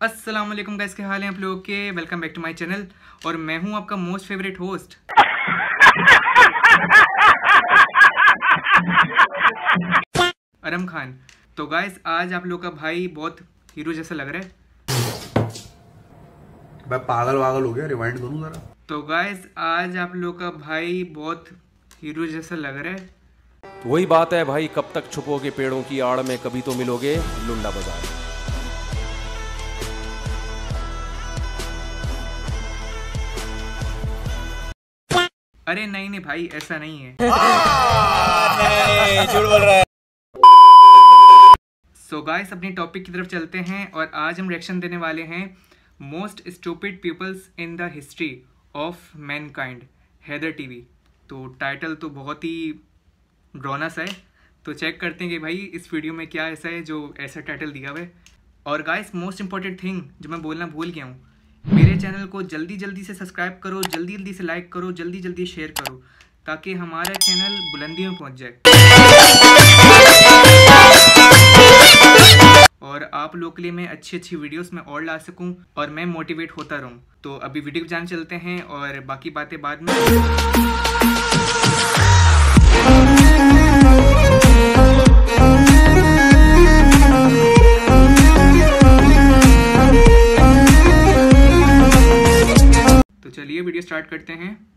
अस्सलाम वालेकुम गाइस के हाल हैं आप लोगों के? Welcome back to my channel और मैं हूँ आपका most favourite host Arham Khan. तो गाइस आज आप लोग का भाई बहुत हीरो जैसा लग रहा है। मैं पागल वागल हो गया रिवाइंड करूँ जरा। तो गाइस आज आप लोग का भाई बहुत हीरो जैसा लग रहा है। वही बात है भाई कब तक छुपोगे पेड़ों की आड़ में कभी तो मिलोगे लुंडा बाज़ार। अरे नहीं नहीं भाई ऐसा नहीं है। सो गाइस अपने टॉपिक की तरफ़ चलते हैं और आज हम रिएक्शन देने वाले हैं most stupid peoples in the history of mankind Haider TV तो टाइटल तो बहुत ही ड्रोनस है। तो चेक करते हैं कि भाई इस वीडियो में क्या ऐसा है जो ऐसा टाइटल दिया हुआ है। और गाइस मोस्ट इंपॉर्टेंट थिंग जो मैं बोलना भूल गया हूँ मेरे चैनल को जल्दी जल्दी से सब्सक्राइब करो, जल्दी जल्दी से लाइक करो, जल्दी जल्दी शेयर करो, ताकि हमारा चैनल बुलंदियों में पहुँच जाए। और आप लोग के लिए मैं अच्छी अच्छी वीडियोस में और ला सकूँ और मैं मोटिवेट होता रहूँ। तो अभी वीडियो जान चलते हैं और बाकी बातें बाद में। स्टार्ट करते हैं।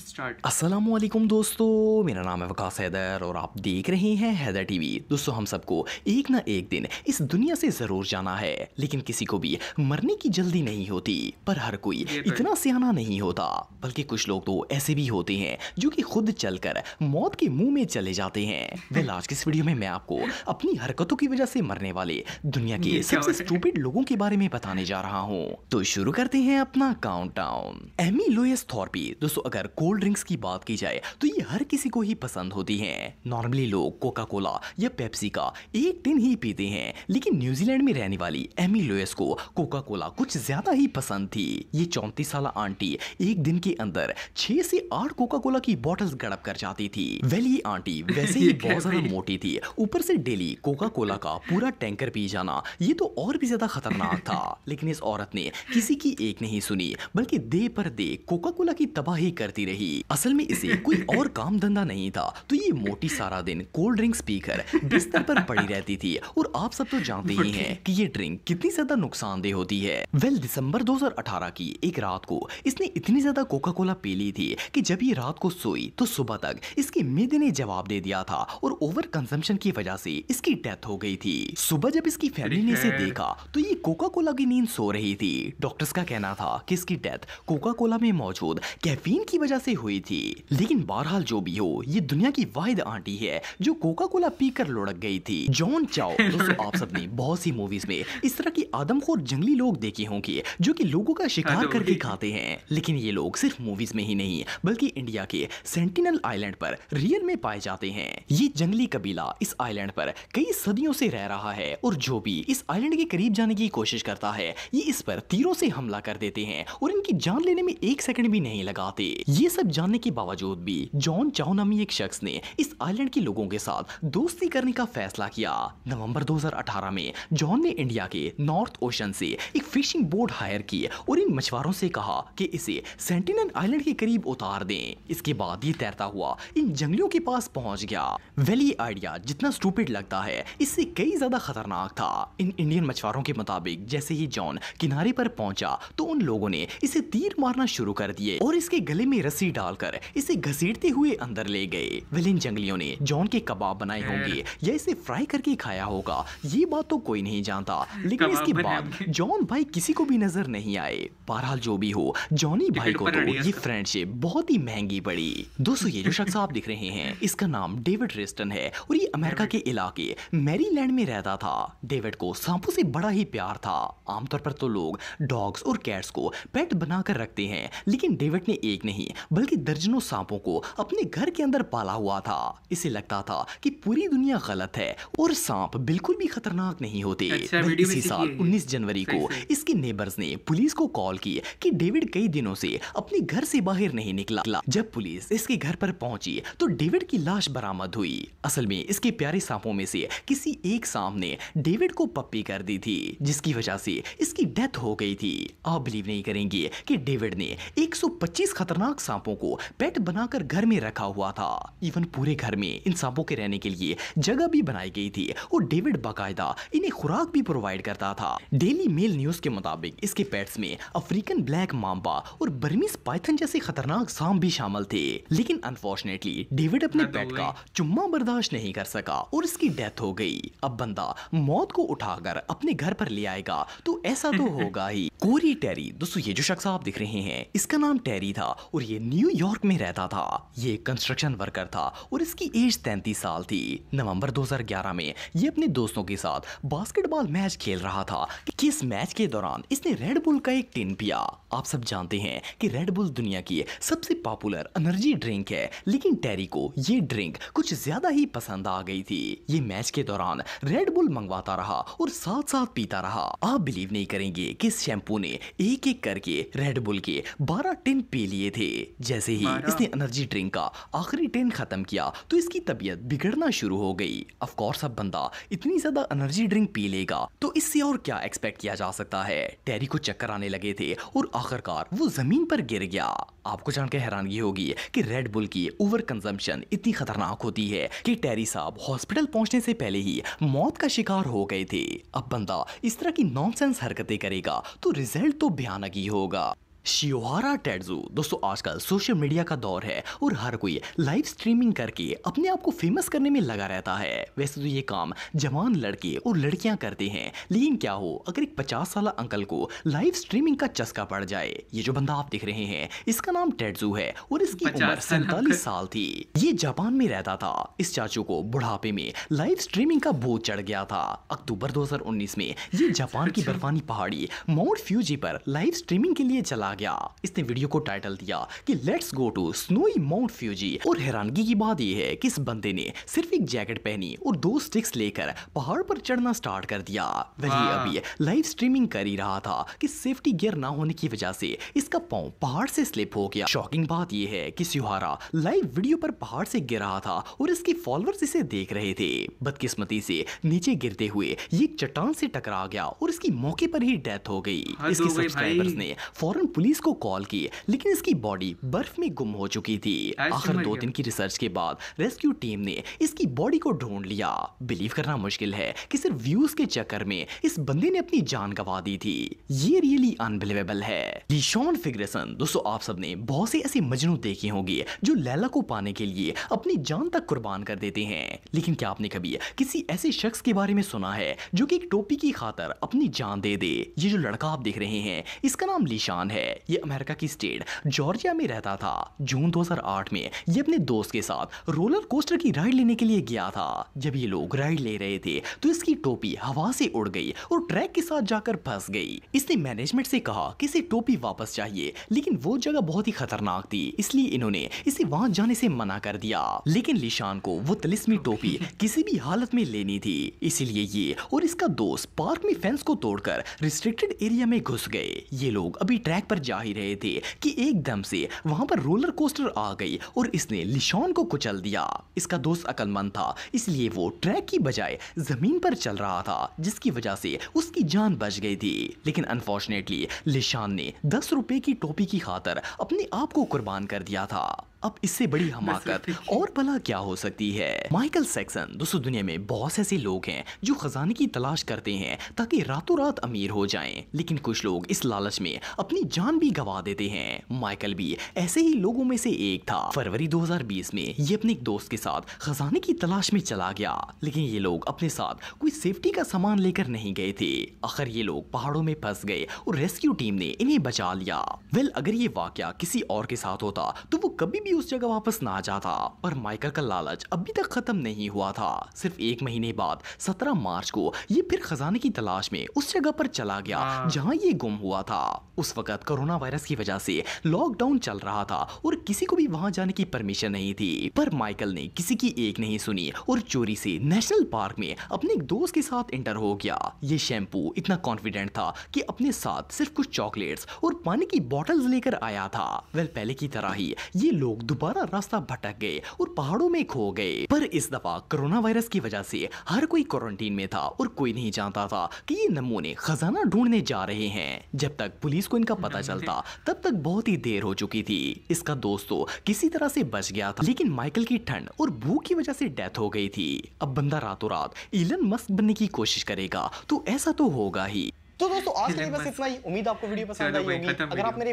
स्टार्ट असलम दोस्तों मेरा नाम है वकास हैदर और आप देख रहे हैं हैदर टीवी। दोस्तों हम सबको एक ना एक दिन इस दुनिया से ज़रूर जाना है लेकिन किसी को भी मरने की जल्दी नहीं होती पर हर कोई तो। इतना सियाना नहीं होता बल्कि कुछ लोग तो ऐसे भी होते हैं जो कि खुद चलकर मौत के मुँह में चले जाते हैं। वेल आज की इस वीडियो में मैं आपको अपनी हरकतों की वजह से मरने वाले दुनिया के सबसे स्टूपिड लोगों के बारे में बताने जा रहा हूँ। तो शुरू करते हैं अपना काउंटडाउन एमी लोएस थॉर्पी दोस्तों अगर कोल्ड ड्रिंक्स की बात की जाए तो ये हर किसी को ही पसंद होती हैं। नॉर्मली लोग कोका कोला या पेप्सी का एक दिन ही पीते हैं लेकिन न्यूजीलैंड में रहने वाली एमी लुइस को कोका कोला कुछ ज़्यादा ही पसंद थी। ये चौंतीस साल आंटी एक दिन के अंदर छह से आठ कोका कोला की बॉटल्स गड़प कर जाती थी। वेल ये आंटी वैसे ही बहुत ज़्यादा मोटी थी। ऊपर से डेली कोका कोला का पूरा टैंकर पी जाना ये तो और भी ज़्यादा खतरनाक था। लेकिन इस औरत ने किसी की एक नहीं सुनी बल्कि दे पर दे कोका कोला की तबाही करती रही। असल में इसे कोई और काम धंधा नहीं था। तो ये मोटी सारा दिन कोल्ड ड्रिंक्स पीकर बिस्तर पर पड़ी रहती थी और आप सब तो जानते ही हैं कि ये ड्रिंक कितनी ज़्यादा नुकसानदेह होती है। वेल दिसंबर 2018 की एक रात को इसने इतनी ज़्यादा कोका कोला पी ली थी कि जब ये रात को सोई तो सुबह तक इसके मिद ने जवाब दे दिया था और ओवर कंजम्पशन की वजह से इसकी डेथ हो गई थी। सुबह जब इसकी फैमिली ने इसे देखा तो ये कोका कोला की नींद सो रही थी। डॉक्टर्स का कहना था कि इसकी डेथ कोका कोला में मौजूद कैफीन की वजह से हुई थी। लेकिन बहरहाल जो भी हो ये दुनिया की वाहिद आंटी है जो कोका कोला पीकर लुढ़क गई थी। जॉन चाओ दोस्तों आप सबने बहुत सी मूवीज़ में इस तरह की आदमखोर जंगली लोग देखे होंगे जो कि लोगों का शिकार हाँ, तो करके खाते हैं। लेकिन ये लोग सिर्फ़ मूवीज़ में ही नहीं बल्कि इंडिया के सेंटिनल आइलैंड पर रियल में पाए जाते हैं। ये जंगली कबीला इस आइलैंड पर कई सदियों से रह रहा है और जो भी इस आइलैंड के करीब जाने की कोशिश करता है ये इस पर तीरों से हमला कर देते हैं और इनकी जान लेने में एक सेकंड भी नहीं लगाते। ये सब जानने के बावजूद भी, जॉन चाओ नामी एक शख्स ने इस आइलैंड के लोगों के साथ दोस्ती करने का फैसला किया। नवंबर 2018 में, जॉन ने इंडिया के नॉर्थ ओशन से एक फिशिंग बोट हायर की और इन मछुआरों से कहा कि इसे सेंटिनल आइलैंड के करीब उतार दें। इसके बाद ये तैरता हुआ इन जंगलियों के पास पहुँच गया। वेल, ये आइडिया जितना स्टूपिड लगता है, इससे कई ज़्यादा खतरनाक था। इन इंडियन मछुआरों के मुताबिक, जैसे ही जॉन किनारे पर पहुँचा तो उन लोगों ने इसे तीर मारना शुरू कर दिए और इसके गले में रस्सी डालकर इसे घसीटते हुए अंदर ले गए। वेल इन जंगलियों ने जॉन के कबाब बनाए होंगे। या इसे फ्राई करके खाया होगा। ये बात तो कोई नहीं जानता लेकिन इसके बाद जॉन भाई किसी को भी नज़र नहीं आए। बहरहाल जो भी हो जॉनी भाई को तो ये फ्रेंडशिप बहुत ही महँगी पड़ी। दोस्तों ये जो शख्स आप दिख रहे हैं इसका नाम डेविड रेस्टन है और ये अमेरिका के इलाके मैरीलैंड में रहता था। डेविड को सांपों से बड़ा ही प्यार था। आमतौर पर तो लोग डॉग्स और कैट्स को पेट बनाकर रखते हैं लेकिन डेविड ने एक नहीं बल्कि दर्जनों सांपों को अपने घर के अंदर पाला हुआ था। इसे लगता था कि पूरी दुनिया गलत है और सांप बिल्कुल भी खतरनाक नहीं होते। अच्छा, इसी साल है 19 जनवरी को इसके नेबर्स ने पुलिस को कॉल की कि डेविड कई दिनों से अपने घर से बाहर नहीं निकला। जब पुलिस इसके घर पर पहुँची तो डेविड की लाश बरामद हुई। असल में इसके प्यारे सांपों में से किसी एक सांप ने डेविड को पप्पी कर दी थी जिसकी वजह से इसकी डेथ हो गई थी। आप बिलीव नहीं करेंगे कि डेविड ने 125 खतरनाक सांपों को पेट बनाकर घर में रखा हुआ था। इवन पूरे घर में इन सांपों के रहने के लिए जगह भी बनाई गई थी और डेविड बाकायदा इन्हें खुराक भी प्रोवाइड करता था। डेली मेल न्यूज़ के मुताबिक इसके पेट्स में अफ्रीकन ब्लैक माम्बा और बर्मीज पाइथन जैसे खतरनाक सांप भी शामिल थे। लेकिन अनफॉर्चुनेटली डेविड अपने पेट का चुम्मा बर्दाश्त नहीं कर सका और इसकी डेथ हो गई। अब बंदा मौत को उठाकर अपने घर पर ले आएगा तो ऐसा तो होगा ही। कोरी टेरी दोस्तों ये जो शख्स आप दिख रहे हैं इसका नाम टेरी था और ये न्यूयॉर्क में रहता था। ये कंस्ट्रक्शन वर्कर था और इसकी एज 33 साल थी। नवंबर 2011 में ये अपने दोस्तों के साथ बास्केटबॉल मैच खेल रहा था कि इस मैच के दौरान इसने रेड बुल का एक टिन पिया। आप सब जानते हैं कि रेड बुल दुनिया की सबसे पॉपुलर एनर्जी ड्रिंक है, लेकिन टेरी को ये ड्रिंक कुछ ज़्यादा ही पसंद आ गई थी। ये मैच के दौरान रेड बुल मंगवाता रहा और साथ साथ पीता रहा। आप बिलीव नहीं करेंगे कि शैम्पू ने एक एक करके रेड बुल के 12 टिन पी लिए थे। जैसे ही इसने एनर्जी ड्रिंक का आखिरी टिन खत्म किया तो इसकी तबीयत बिगड़ना शुरू हो गई। ऑफ़ कोर्स अब बंदा इतनी ज़्यादा एनर्जी ड्रिंक पी लेगा तो इससे और क्या एक्सपेक्ट किया जा सकता है? टेरी को चक्कर आने लगे थे और आखिरकार वो ज़मीन पर गिर गया। आपको जानकर हैरानगी होगी कि रेड बुल की ओवर कंजम्पशन इतनी खतरनाक होती है कि टेरी साहब हॉस्पिटल पहुँचने से पहले ही मौत का शिकार हो गए थे। अब बंदा इस तरह की नॉनसेंस हरकतें करेगा तो रिज़ल्ट तो भयानक ही होगा। शियोहारा टेडजू दोस्तों आजकल सोशल मीडिया का दौर है और हर कोई लाइव स्ट्रीमिंग करके अपने आप को फ़ेमस करने में लगा रहता है। वैसे तो ये काम जवान लड़के और लड़कियाँ करते हैं लेकिन क्या हो अगर एक पचास साल अंकल को लाइव स्ट्रीमिंग का चस्का पड़ जाए ये जो बंदा आप दिख रहे हैं इसका नाम टेडजू है और इसकी उम्र सैतालीस साल थी। ये जापान में रहता था। इस चाचू को बुढ़ापे में लाइव स्ट्रीमिंग का बोझ चढ़ गया था। अक्टूबर 2019 में ये जापान की बर्फानी पहाड़ी माउंट फ्यूजी पर लाइव स्ट्रीमिंग के लिए चला गया। इसने वीडियो को टाइटल दिया कि let's go to snowy Mount Fuji और हैरानगी की बात यह है कि इस बंदे ने सिर्फ़ एक जैकेट पहनी और दो स्टिक्स लेकर पहाड़ पर चढ़ना स्टार्ट कर दिया। वही अभी लाइव स्ट्रीमिंग कर ही रहा था कि सेफ्टी गियर ना होने की वजह से इसका पाँव पहाड़ से स्लिप हो गया। शॉकिंग बात यह है कि सिहारा लाइव वीडियो पर पहाड़ से गिर रहा था और इसके फॉलोअर्स इसे देख रहे थे। बदकिस्मती से नीचे गिरते हुए ये चट्टान से टकरा गया और इसकी मौके पर ही डेथ हो गई। इसके हो सब्सक्राइबर्स ने फ़ौरन पुलिस को कॉल की लेकिन इसकी बॉडी बर्फ़ में गुम हो चुकी थी। आखिर दो दिन की रिसर्च के बाद रेस्क्यू टीम ने इसकी बॉडी को ढूंढ लिया। बिलीव करना मुश्किल है कि सिर्फ़ व्यूज़ के चक्कर में इस बंदे ने अपनी जान गंवा दी थी। ये रियली अनबिलीवेबल है। लिशॉन फिग्रेसन दोस्तों आप सबने बहुत से ऐसे मजनू देखे होंगे जो लैला को पाने के लिए अपनी जान तक कुर्बान कर देते हैं। लेकिन क्या आपने कभी किसी ऐसे शख्स के बारे में सुना है जो कि एक टोपी की खातर अपनी जान दे दे? ये जो लड़का आप देख रहे हैं इसका नाम लिशान है। ये अमेरिका की स्टेट जॉर्जिया में रहता था। जून 2008 में ये अपने दोस्त के साथ रोलर कोस्टर की राइड लेने के लिए गया था। जब ये लोग राइड ले रहे थे तो इसकी टोपी हवा से उड़ गई और ट्रैक के साथ जाकर फंस गई। इसने मैनेजमेंट से कहा कि इसे टोपी वापस चाहिए लेकिन वो जगह बहुत ही खतरनाक थी इसलिए इन्होंने इसे वहाँ जाने से मना कर दिया। लेकिन लिशान को वो तिलिस्मी टोपी किसी भी हालत में लेनी थी इसीलिए ये और इसका दोस्त पार्क में फेंस को तोड़कर रिस्ट्रिक्टेड एरिया में घुस गए। ये लोग अभी ट्रैक पर जा ही रहे थे कि एकदम से वहाँ पर रोलर कोस्टर आ गई और इसने लिशॉन को कुचल दिया। इसका दोस्त अकलमंद था, इसलिए वो ट्रैक की बजाय ज़मीन पर चल रहा था, जिसकी वजह से उसकी जान बच गई थी। लेकिन अनफॉर्चुनेटली लिशान ने दस रुपए की टोपी की खातर अपने आप को कुर्बान कर दिया था। अब इससे बड़ी हमाकत और भला क्या हो सकती है? माइकल सैक्सन दोस्तों दुनिया में बहुत ऐसे लोग हैं जो खजाने की तलाश करते हैं ताकि रातों रात अमीर हो जाएँ। लेकिन कुछ लोग इस लालच में अपनी जान भी गवा देते हैं। माइकल भी ऐसे ही लोगों में से एक था। फरवरी 2020 में ये अपने एक दोस्त के साथ खजाने की तलाश में चला गया। लेकिन ये लोग अपने साथ कोई सेफ्टी का सामान लेकर नहीं गए थे। आखिर ये लोग पहाड़ों में फंस गए और रेस्क्यू टीम ने इन्हें बचा लिया। वेल अगर ये वाक्य किसी और के साथ होता तो वो कभी भी भी उस जगह वापस ना जाता पर माइकल का लालच अभी तक खत्म नहीं हुआ था। सिर्फ़ एक महीने बाद 17 मार्च को ये फिर खजाने की तलाश में उस जगह पर चला गया। जहाँ ये गुम हुआ था। उस वक्त कोरोना वायरस की वजह से लॉकडाउन चल रहा था और किसी को भी वहाँ जाने की परमिशन नहीं थी। पर माइकल ने किसी की एक नहीं सुनी और चोरी से नेशनल पार्क में अपने एक दोस्त के साथ इंटर हो गया। ये शैम्पू इतना कॉन्फिडेंट था कि अपने साथ सिर्फ़ कुछ चॉकलेट्स और पानी की बॉटल्स लेकर आया था। वेल पहले की तरह ही ये लोग दोबारा रास्ता भटक गए और पहाड़ों में खो गए। पर इस दफ़ा कोरोना वायरस की वजह से हर कोई क्वारंटीन में था और कोई नहीं जानता था कि ये नमूने खजाना ढूँढने जा रहे हैं। जब तक पुलिस को इनका पता चलता तब तक बहुत ही देर हो चुकी थी। इसका दोस्त किसी तरह से बच गया था लेकिन माइकल की ठंड और भूख की वजह से डेथ हो गई थी। अब बंदा रातों रात इलन मस्क बनने की कोशिश करेगा तो ऐसा तो होगा ही। तो दोस्तों आज के लिए बस इतना ही। उम्मीद आपको वीडियो पसंद आई होगी। अगर आप मेरे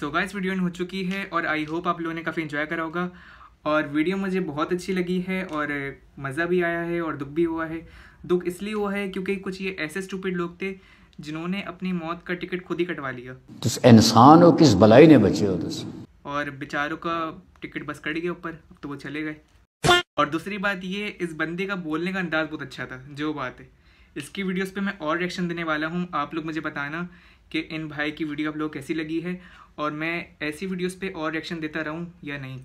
सो गाइस वीडियो इन हो चुकी है और आई होप आप लोगों ने काफ़ी इन्जॉय करा होगा। और वीडियो मुझे बहुत अच्छी लगी है और मज़ा भी आया है और दुख भी हुआ है। दुख इसलिए हुआ है क्योंकि कुछ ये ऐसे स्टूपिड लोग थे जिन्होंने अपनी मौत का टिकट खुद ही कटवा लिया। तुस इंसान हो किस भलाई ने बचे हो तुस और बेचारों का टिकट बस कट गया ऊपर अब तो वो चले गए। और दूसरी बात ये इस बंदे का बोलने का अंदाज बहुत अच्छा था जो बात है। इसकी वीडियोस पे मैं और रिएक्शन देने वाला हूँ। आप लोग मुझे बताना कि इन भाई की वीडियो आप लोग कैसी लगी है और मैं ऐसी वीडियोस पे और रिएक्शन देता रहूँ या नहीं।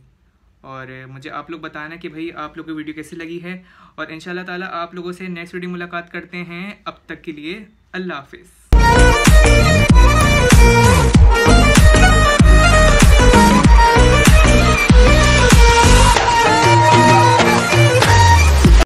और मुझे आप लोग बताना कि भाई आप लोग की वीडियो कैसी लगी है। और इन ताला आप लोगों से नेक्स्ट वीडियो मुलाकात करते हैं। अब तक के लिए अल्लाह हाफिज़।